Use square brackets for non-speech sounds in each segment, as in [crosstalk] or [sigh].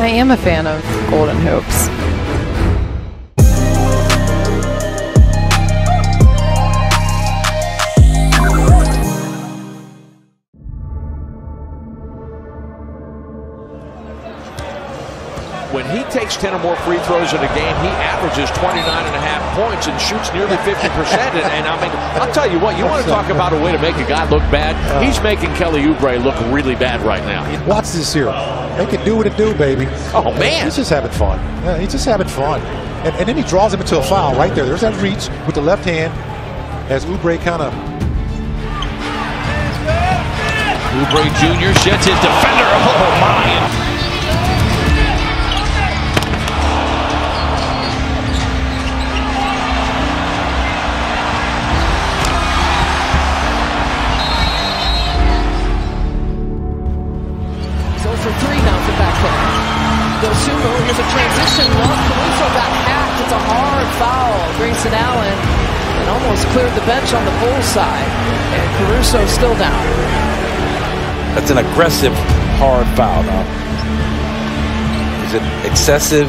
I am a fan of Golden Hoops. When he takes 10 or more free throws in a game, he averages 29 and a half points and shoots nearly 50%. and, and I mean, I'll tell you what, you want to talk about a way to make a guy look bad? Uh, He's making Kelly Oubre look really bad right now. Watch this here. They can do what it do, baby. Oh, man. He's just having fun. Yeah, he's just having fun. And, and then he draws him into a foul right there. There's that reach with the left hand as Oubre kind of Oubre Jr. sheds his defender. Oh, my. Foul. Grayson Allen and almost cleared the bench on the Bulls side. And Caruso still down. That's an aggressive, hard foul now. Is it excessive?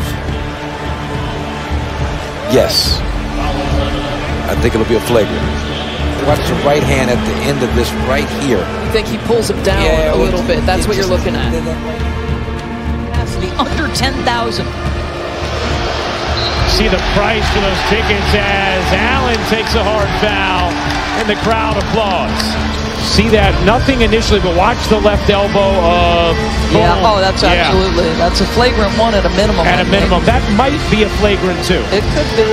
Yes. I think it'll be a flagrant. Watch the right hand at the end of this right here. You think he pulls him down Yeah, a little bit. That's what you're looking at. capacity [laughs] under 10,000. See the price for those tickets as Allen takes a hard foul and the crowd applauds. See that? Nothing initially, but watch the left elbow of. Yeah. Oh, that's Yeah. absolutely. That's a flagrant one at a minimum. At I a think. minimum. That might be a flagrant two. It could be.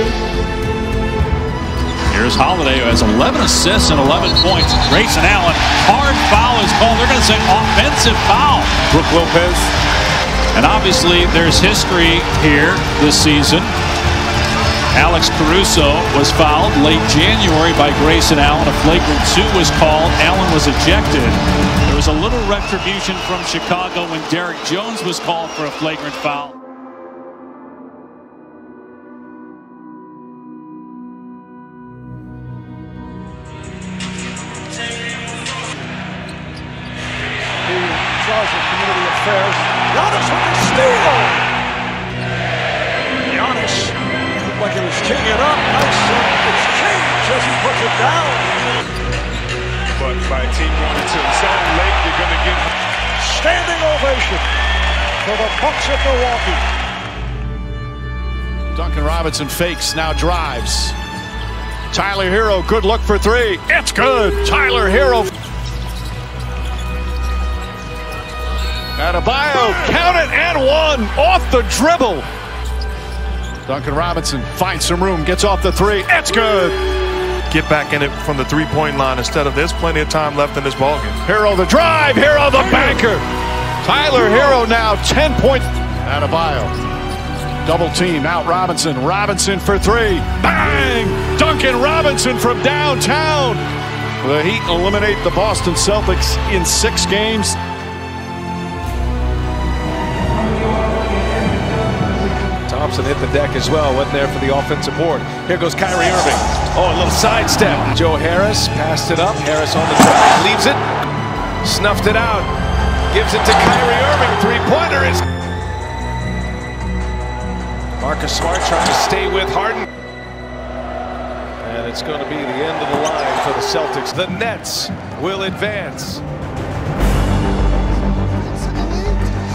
Here's Holiday who has 11 assists and 11 points. Grayson Allen, hard foul is called. They're going to say offensive foul. Brooke Lopez. And obviously there's history here this season. Alex Caruso was fouled late January by Grayson Allen. A flagrant two was called. Allen was ejected. There was a little retribution from Chicago when Derrick Jones was called for a flagrant foul. of community affairs. Giannis with the steal. Looked like he was teeing it up. Nice exchange as he puts it down. But by team wanted to zone late, you're going to get Standing ovation for the Bucks of Milwaukee. Duncan Robinson fakes, now drives. Tyler Herro, good look for three. It's good. Tyler Herro. Adebayo, count it and one off the dribble. Duncan Robinson finds some room, gets off the three. It's good. get back in it from the three-point line instead of there's plenty of time left in this ballgame. Herro the drive, Herro the banker. Tyler Herro now 10 points. Adebayo. Double team out Robinson. Robinson for three. Bang! Duncan Robinson from downtown. The Heat eliminate the Boston Celtics in six games. Thompson hit the deck as well, went there for the offensive board. Here goes Kyrie Irving. Oh, a little sidestep. Joe Harris passed it up. Harris on the drive, leaves it, snuffed it out, gives it to Kyrie Irving. Three-pointer is. Marcus Smart trying to stay with Harden. And it's going to be the end of the line for the Celtics. The Nets will advance.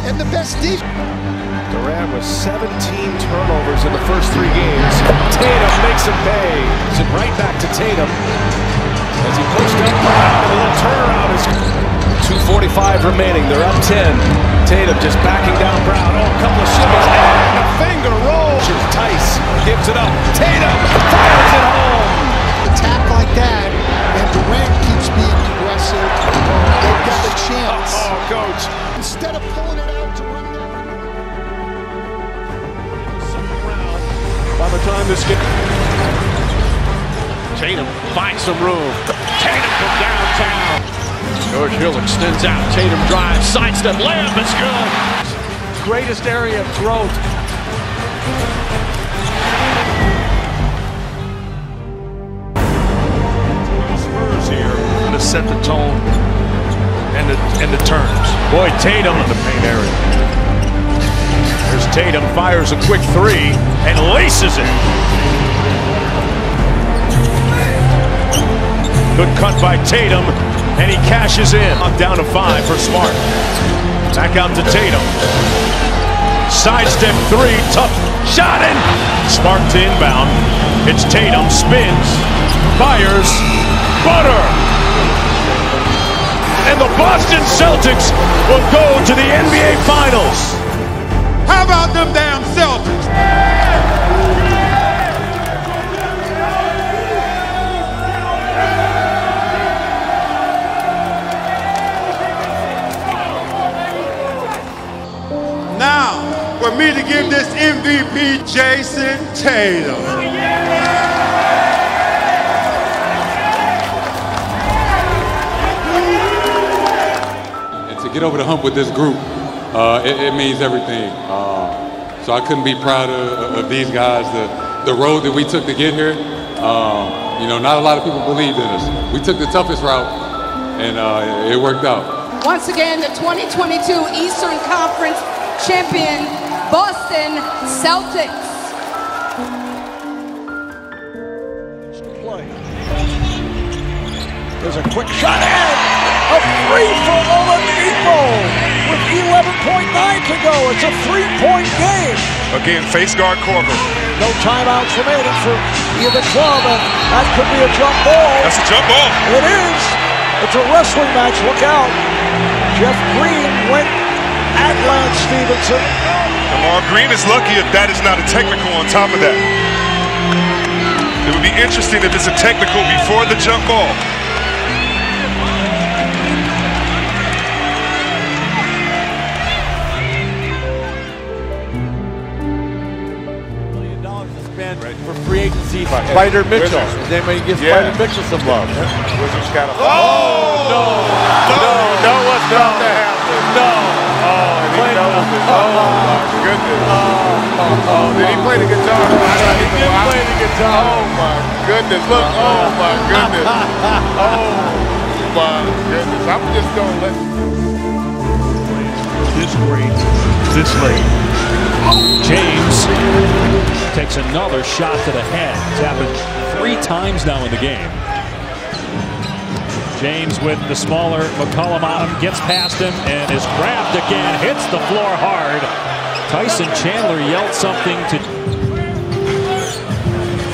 and the best defense. Durant with 17 turnovers in the first three games. Tatum makes him pay. It's it right back to Tatum. As he pushed up Brown, a little turnaround is 2.45 remaining. They're up 10. Tatum just backing down Brown. Time this game. Tatum finds some room. Tatum from downtown. George Hill extends out. Tatum drives, sidestep, layup is good. Greatest area of growth. Spurs here to set the tone and the and the terms. Boy, Tatum in the paint area. Tatum fires a quick three and laces it. Good cut by Tatum, and he cashes in. Down to five for Smart. Back out to Tatum. Sidestep three, tough shot in. Smart to inbound. It's Tatum, spins, fires, butter. And the Boston Celtics will go to the NBA Finals. How about them damn Celtics? Give this MVP, Jayson Tatum. And to get over the hump with this group, uh, it, it, means everything. Uh, so I couldn't be proud of, of, these guys, the, the road that we took to get here. Um, you know, not a lot of people believed in us. We took the toughest route, and uh, it worked out. Once again, the 2022 Eastern Conference champion, Boston Celtics. There's a quick shot and a free for Oladipo with 11.9 to go. It's a three-point game. Again, face guard Korver. No timeouts remaining for either club, and that could be a jump ball. That's a jump ball. It is. It's a wrestling match. Look out. Jeff Green went at Lance Stephenson. Lamar Green is lucky if that is not a technical on top of that. It would be interesting if it's a technical before the jump ball. for free agency. Spider Mitchell. Does anybody give Spider. Mitchell some love? Wizards got a. Oh! oh! No! No! No! No! What's no. My goodness. Oh, oh, oh, did he play the guitar? I don't he did play the guitar. Oh, my goodness. Look. Oh, my goodness. [laughs] oh, my goodness. I'm just going to let. This great, this late. James takes another shot to the head. It's happened three times now in the game. James with the smaller McCollum on him, gets past him and is grabbed again, hits the floor hard. Tyson Chandler yelled something to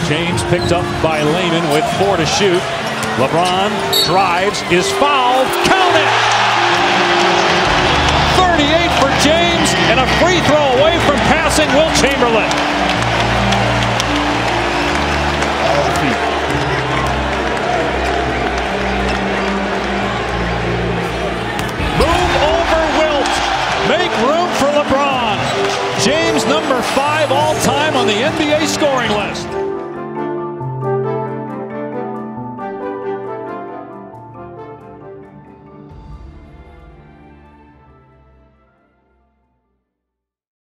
James picked up by Layman with four to shoot. LeBron drives, is fouled, count it! 38 for James and a free throw away from passing Wilt Chamberlain. Number five all time on the NBA scoring list.